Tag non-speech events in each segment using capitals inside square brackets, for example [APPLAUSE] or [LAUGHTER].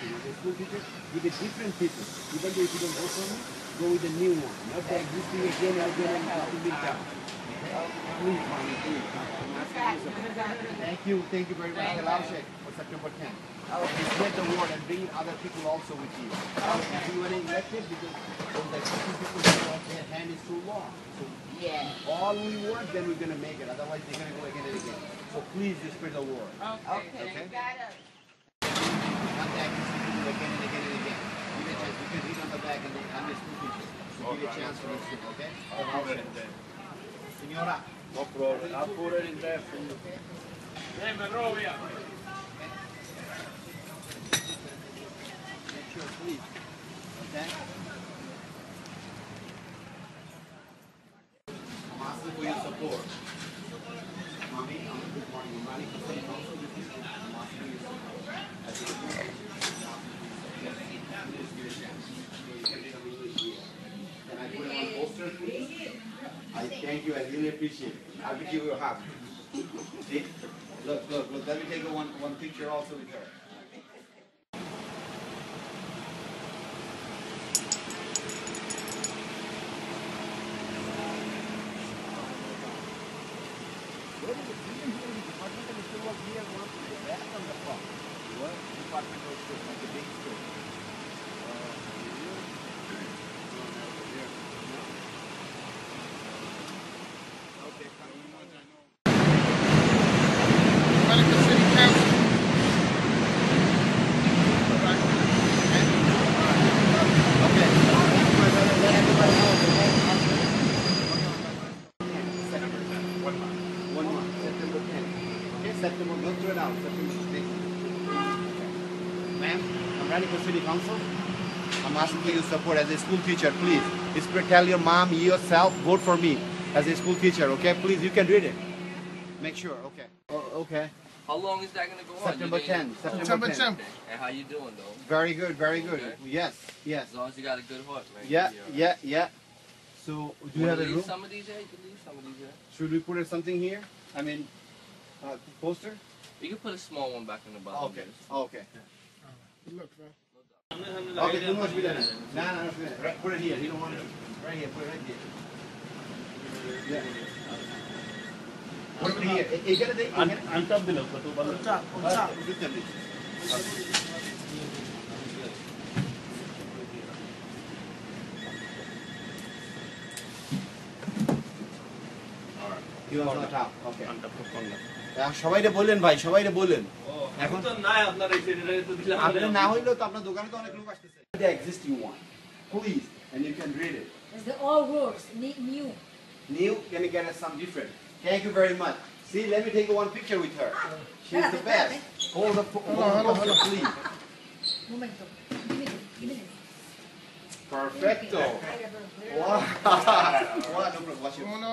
asking. As a school teacher, give it different people. Even though if you don't vote for me, go with the new one, not the existing again and again and it will down. Please, mommy, please. I'm asking you something. Thank you, thank you very much. Helal Sheikh for September 10th. Spread the word and bring other people also with you. If you want to elect it, because those existing people, their hand is too long. So Yeah. all we want, then we're gonna make it. Otherwise, they're gonna go again and again. So please just spread the word. Okay. Okay. Us. Contact again and again and again. Give a chance. You can read on the back and I'm the school teacher. So give a chance for this too, okay? Signora. No problem. I'll put it in there for you. Make sure, please. Okay? I'm asking for your support. Mommy, I'm good morning. I'm running for city council with you. I'm asking your support. As a school teacher, I'm asking for your support. Please give a chance. So you can read on English here. Can I put it on poster, please? I thank you. I really appreciate it. I will give you a hug. See? Look, look, look. Let me take one, one picture also with her. The department of still was here one of the best on the top. What department was still like the big store? Okay, Monica City Council. Okay. Let everybody know, okay? September 10th. One month. One. September 10th. Okay, September, go through it out. September 10th. Ma'am, I'm running for city council. I'm asking for your support as a school teacher, please. Please tell your mom, yourself, vote for me as a school teacher, okay? Please, you can read it. Make sure, okay. Oh, okay. How long is that gonna go on? September You 10th. September September 10th. 10th. And how you doing though? Very good, very good. Okay. Yes, yes. As long as you got a good heart, man. Yeah, you'll yeah, yeah. So, do you Wanna have a room? some of these here? You can leave some of these here. Should we put something here? I mean, uh, poster? You can put a small one back in the bottom. Okay, yes. okay. Good luck, man. Okay, too much with that. No, no, no, right, put it here. You don't want it. Right here, put it right here. Yeah. Put it here. Eh, eh, get it, eh, get it. বলেন ভাই বলেন। এখন তো আপনার এই তো দিলাম। আপনি না হইলো তো আপনার দোকানে তো অনেক লোক আসতেছে। The existing one, please and you can read it. Is the all words new. New can you get us some different? Thank you very much. See let me take one picture with her. She's the best. hold the hold the please. Momento. Perfecto. Wow. [LAUGHS] Uno.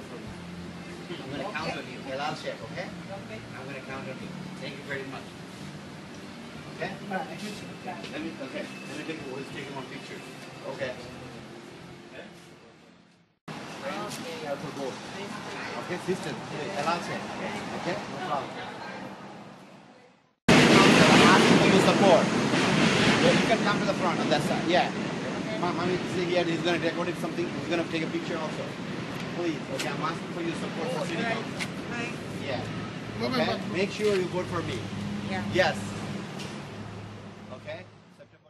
I'm gonna count on you. Helal Sheikh, okay? I'm gonna count on you. Thank you very much. Okay? Let me, okay, let me take, let's take one picture. Okay. Yeah, for both. Okay, Helal Sheikh. Okay, no problem. I'm asking your support. Yeah, you can come to the front on that side. Yeah. Mom, mommy is here. He's gonna decorate something. He's gonna take a picture also. Please, okay. I'm asking for your support for city council. Yeah. Okay. Make sure you vote for me. Yeah. Yes. Okay.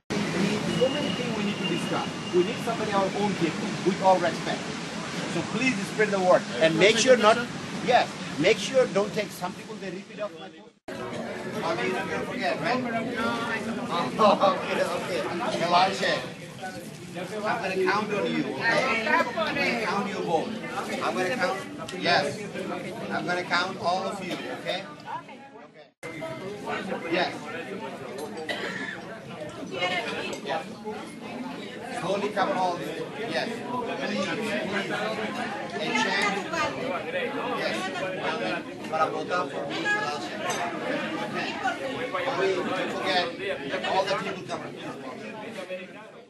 We need so many things we need to discuss. We need somebody our own people with all respect. So please spread the word and make sure not. Yes. Make sure don't take. Some people they rip it off my post. I mean, you're not gonna forget, right? Oh, [LAUGHS] okay, okay. Elijah. Eh? I'm gonna count on you, okay? I'm gonna count you vote. I'm gonna count, yes. I'm gonna count all of you, okay? Okay. Yes. Yes. Slowly all this. Yes. Please, please. And chant. Yes. Para votar for me. Okay. Don't forget all the people coming.